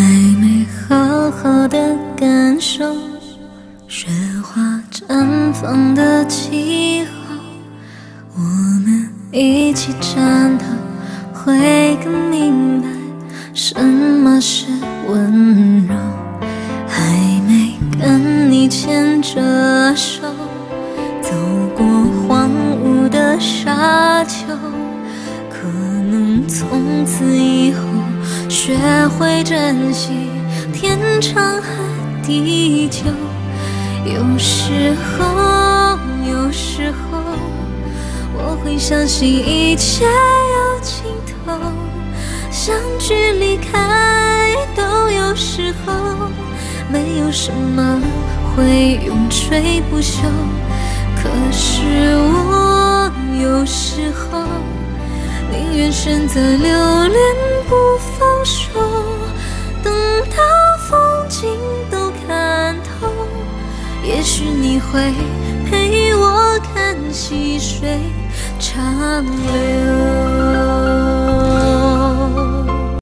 还没好好的感受雪花绽放的气候，我们一起颤抖会更明白什么是温柔。还没跟你牵着手走过荒芜的沙丘，可能从此以学会珍惜天长海地久。有时候，有时候我会相信一切有尽头，相聚离开都有时候。没有什么会永垂不朽，可是我有时候宁愿选择留恋也许你会陪我看细水长流。